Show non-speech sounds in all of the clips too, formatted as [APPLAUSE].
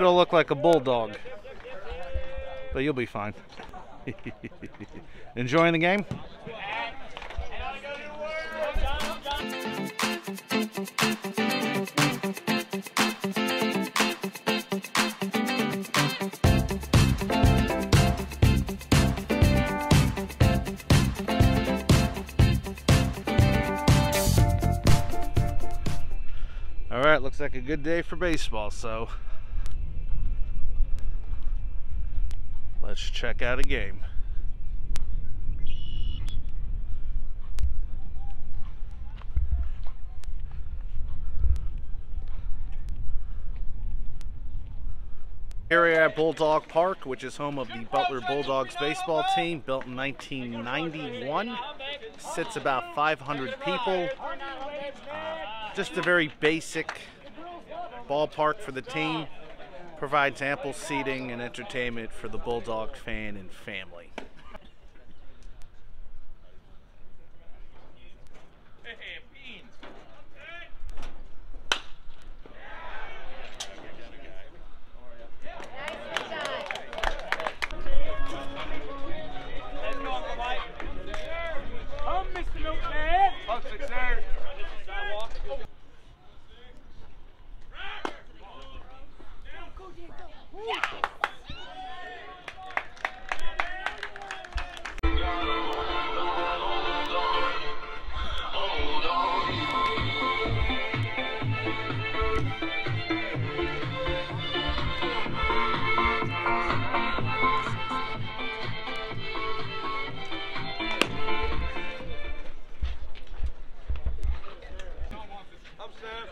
Don't look like a bulldog, but you'll be fine. [LAUGHS] Enjoying the game? All right, looks like a good day for baseball, so let's check out a game. Area at Bulldog Park, which is home of the Butler Bulldogs baseball team, built in 1991. Sits about 500 people. Uh, just a very basic ballpark for the team. Provides ample seating and entertainment for the Bulldog fan and family.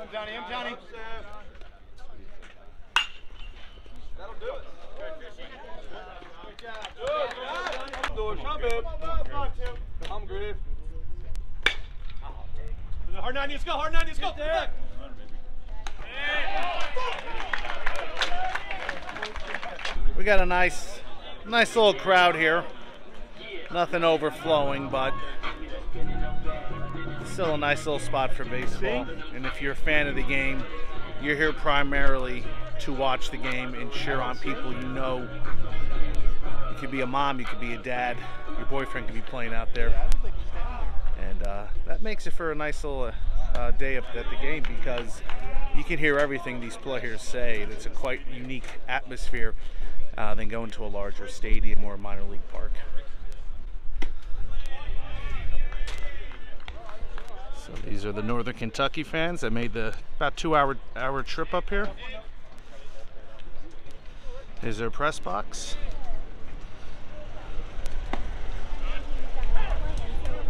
I'm Johnny. I'm Johnny. That'll do it. Come, babe. I'm Griff. Hard 90, let's go. Hard 90, let's go. Back. We got a nice, nice little crowd here. Nothing overflowing, but still a nice little spot for baseball. And if you're a fan of the game, you're here primarily to watch the game and cheer on people you know. You could be a mom, you could be a dad, your boyfriend could be playing out there. And uh, that makes it for a nice little uh, day up at the game because you can hear everything these players say. and It's a quite unique atmosphere uh, than going to a larger stadium or a minor league park. So these are the Northern Kentucky fans that made the about two hour hour trip up here. Here's their press box.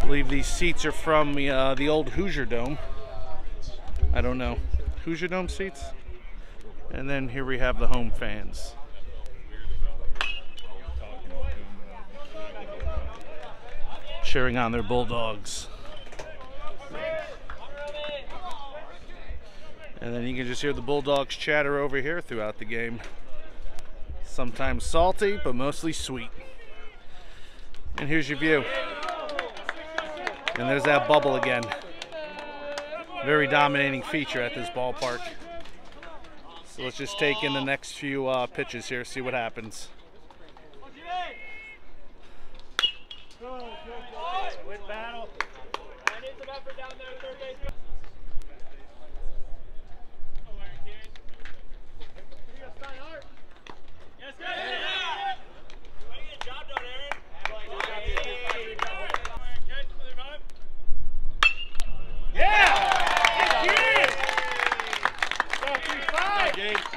I believe these seats are from uh, the old Hoosier Dome. I don't know. Hoosier Dome seats? And then here we have the home fans. Cheering on their Bulldogs. And then you can just hear the Bulldogs chatter over here throughout the game. Sometimes salty, but mostly sweet. And here's your view. And there's that bubble again. Very dominating feature at this ballpark. So let's just take in the next few uh, pitches here, see what happens. Battle. I need some effort down there, third base. I'm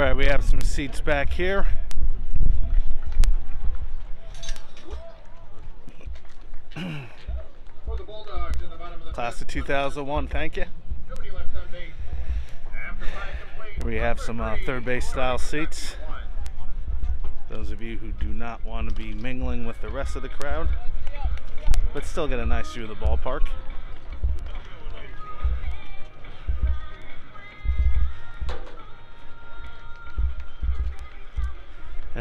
right, we have some seats back here. Class of 2001, thank you. We have some uh, third base style seats. Those of you who do not want to be mingling with the rest of the crowd, but still get a nice view of the ballpark.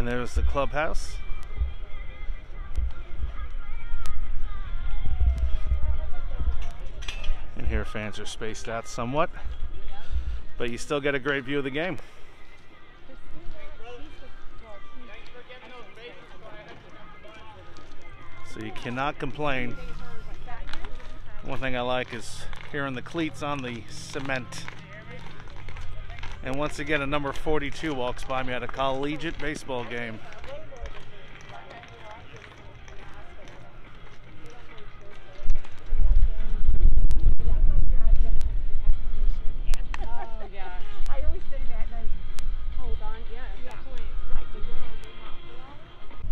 There's the clubhouse. And here fans are spaced out somewhat, but you still get a great view of the game. So you cannot complain. One thing I like is hearing the cleats on the cement. And once again, a number 42 walks by me at a collegiate baseball game.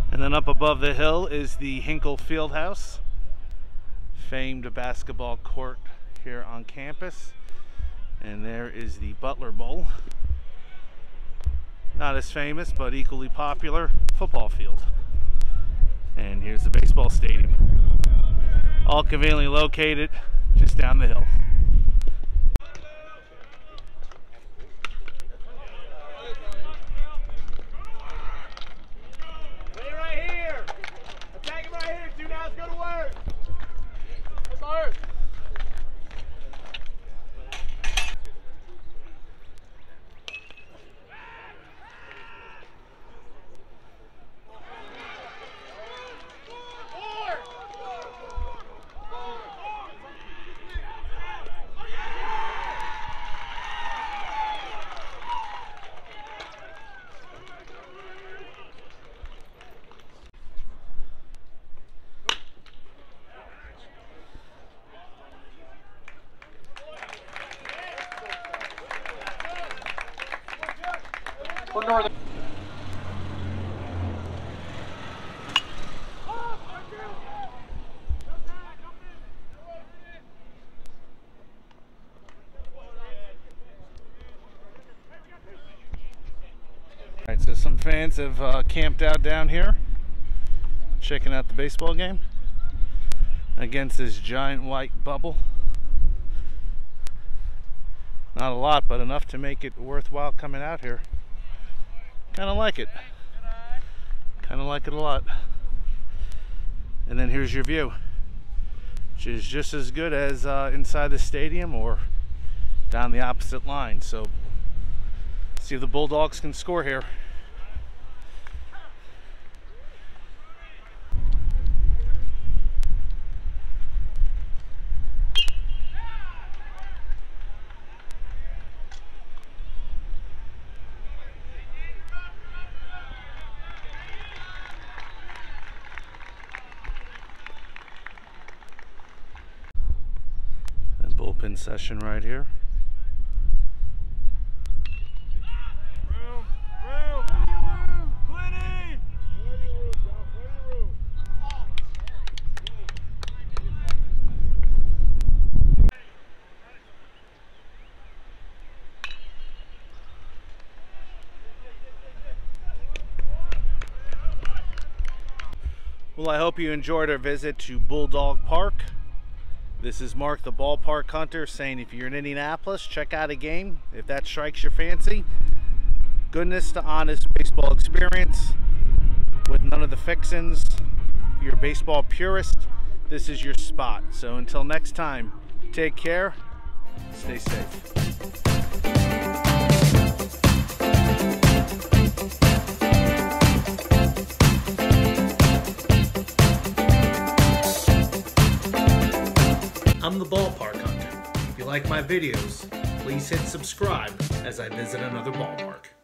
And then up above the hill is the Hinkle Fieldhouse, famed basketball court here on campus. And there is the Butler Bowl. Not as famous, but equally popular football field. And here's the baseball stadium. All conveniently located just down the hill. Play right here. Attack him right here. Two downs. Go to work. Let's work. For Northern. All right, so some fans have uh, camped out down here, checking out the baseball game against this giant white bubble. Not a lot, but enough to make it worthwhile coming out here. Kind of like it. Kind of like it a lot. And then here's your view, which is just as good as uh, inside the stadium or down the opposite line. So see if the Bulldogs can score here. And bullpen session right here. Room. Room. Plenty of room. Plenty. Plenty of room, Plenty of room. Well, I hope you enjoyed our visit to Bulldog Park. This is Mark the Ballpark Hunter saying if you're in Indianapolis, check out a game. If that strikes your fancy, goodness to honest baseball experience with none of the fixins. If you're a baseball purist, this is your spot. So until next time, take care, stay safe. Like my videos, please hit subscribe as I visit another ballpark.